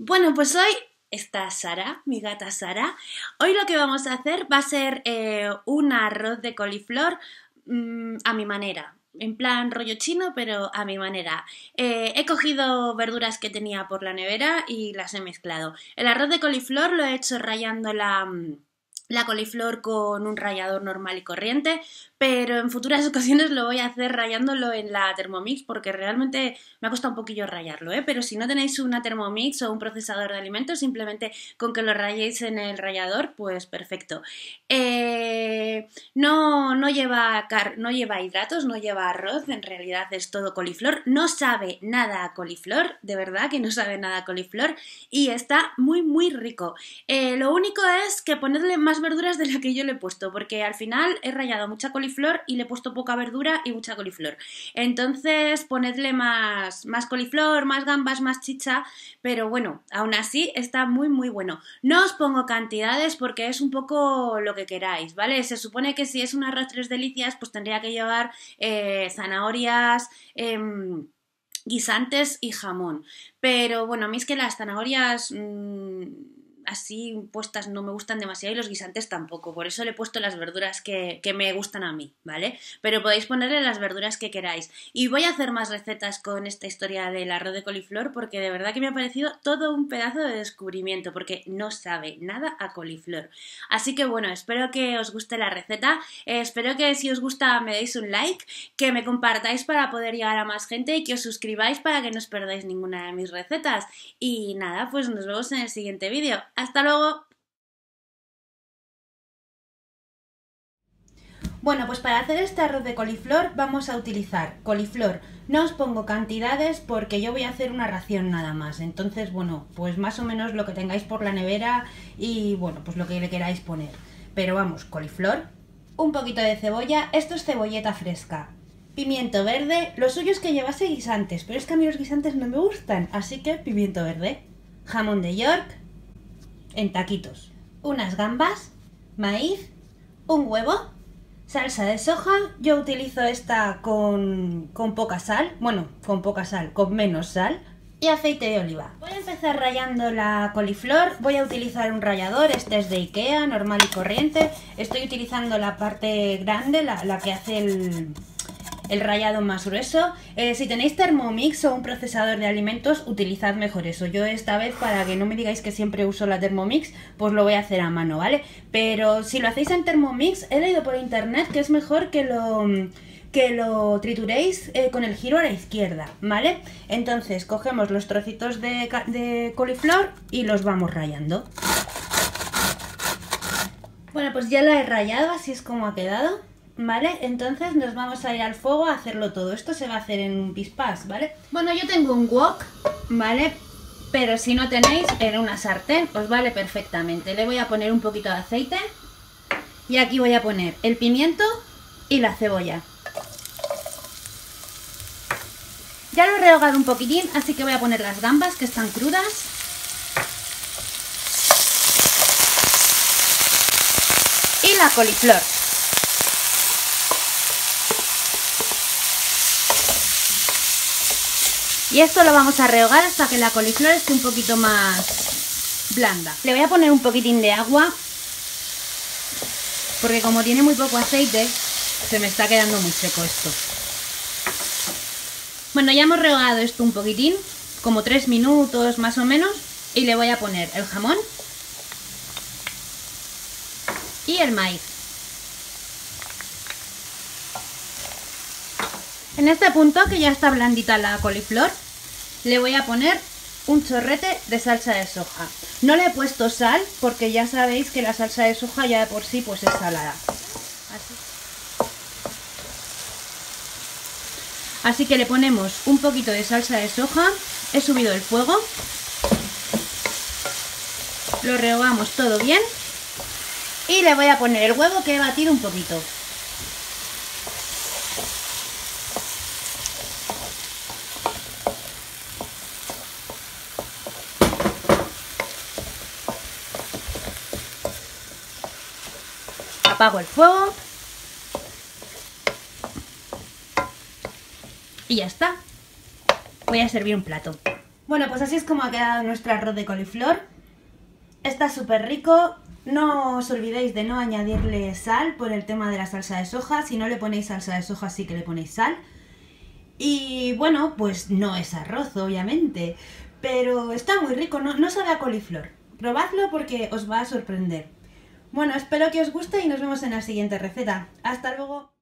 Bueno, pues hoy está Sara, mi gata Sara. Hoy lo que vamos a hacer va a ser eh, un arroz de coliflor mm, a mi manera. En plan rollo chino, pero a mi manera. Eh, he cogido verduras que tenía por la nevera y las he mezclado. El arroz de coliflor lo he hecho rayando la mm, la coliflor con un rallador normal y corriente, pero en futuras ocasiones lo voy a hacer rayándolo en la Thermomix porque realmente me ha costado un poquillo rayarlo, ¿eh? pero si no tenéis una Thermomix o un procesador de alimentos, simplemente con que lo rayéis en el rallador, pues perfecto. Eh, no, no, lleva no lleva hidratos, no lleva arroz, en realidad es todo coliflor, no sabe nada a coliflor, de verdad que no sabe nada a coliflor y está muy muy rico. Eh, lo único es que ponerle más verduras de la que yo le he puesto, porque al final he rayado mucha coliflor y le he puesto poca verdura y mucha coliflor. Entonces ponedle más, más coliflor, más gambas, más chicha, pero bueno, aún así está muy muy bueno. No os pongo cantidades porque es un poco lo que queráis, ¿vale? Se supone que si es un arroz tres delicias, pues tendría que llevar eh, zanahorias. Em, guisantes y jamón. Pero bueno, a mí es que las zanahorias mm, así puestas no me gustan demasiado y los guisantes tampoco. Por eso le he puesto las verduras que, me gustan a mí, ¿vale? Pero podéis ponerle las verduras que queráis. Y voy a hacer más recetas con esta historia del arroz de coliflor porque de verdad que me ha parecido todo un pedazo de descubrimiento porque no sabe nada a coliflor. Así que bueno, espero que os guste la receta. Eh, espero que si os gusta me deis un like, que me compartáis para poder llegar a más gente y que os suscribáis para que no os perdáis ninguna de mis recetas. Y nada, pues nos vemos en el siguiente vídeo. Hasta luego. Bueno, pues para hacer este arroz de coliflor vamos a utilizar coliflor. No os pongo cantidades porque yo voy a hacer una ración nada más. Entonces, bueno, pues más o menos lo que tengáis por la nevera y bueno, pues lo que le queráis poner. Pero vamos, coliflor, un poquito de cebolla, esto es cebolleta fresca, pimiento verde, lo suyo es que llevase guisantes, pero es que a mí los guisantes no me gustan, así que pimiento verde, jamón de York, en taquitos. Unas gambas, maíz, un huevo, salsa de soja. Yo utilizo esta con, con poca sal, bueno, con poca sal, con menos sal. Y aceite de oliva. Voy a empezar rayando la coliflor. Voy a utilizar un rallador. Este es de Ikea, normal y corriente. Estoy utilizando la parte grande, la, la que hace el, el rayado más grueso. Eh, si tenéis Thermomix o un procesador de alimentos, utilizad mejor eso. Yo esta vez, para que no me digáis que siempre uso la Thermomix, pues lo voy a hacer a mano, ¿vale? Pero si lo hacéis en Thermomix, he leído por internet que es mejor que lo que lo trituréis eh, con el giro a la izquierda, ¿vale? Entonces cogemos los trocitos de, de coliflor y los vamos rayando. Bueno, pues ya la he rayado, así es como ha quedado. ¿Vale? Entonces nos vamos a ir al fuego a hacerlo todo. Esto se va a hacer en un pispás, ¿vale? Bueno, yo tengo un wok, ¿vale? Pero si no tenéis, en una sartén os vale perfectamente. Le voy a poner un poquito de aceite. Y aquí voy a poner el pimiento y la cebolla. Ya lo he rehogado un poquitín, así que voy a poner las gambas que están crudas. Y la coliflor. Y esto lo vamos a rehogar hasta que la coliflor esté un poquito más blanda. Le voy a poner un poquitín de agua porque como tiene muy poco aceite se me está quedando muy seco esto. Bueno, ya hemos rehogado esto un poquitín, como 3 minutos más o menos, y le voy a poner el jamón y el maíz. En este punto, que ya está blandita la coliflor, le voy a poner un chorrete de salsa de soja. No le he puesto sal porque ya sabéis que la salsa de soja ya de por sí pues es salada. Así. que le ponemos un poquito de salsa de soja. He subido el fuego. Lo rehogamos todo bien. Y le voy a poner el huevo que he batido un poquito. Apago el fuego. Y ya está. Voy a servir un plato. Bueno, pues así es como ha quedado nuestro arroz de coliflor. Está súper rico. No os olvidéis de no añadirle sal por el tema de la salsa de soja. Si no le ponéis salsa de soja, sí que le ponéis sal. Y bueno, pues no es arroz, obviamente. Pero está muy rico, no, no sabe a coliflor. Probadlo porque os va a sorprender. Bueno, espero que os guste y nos vemos en la siguiente receta. Hasta luego.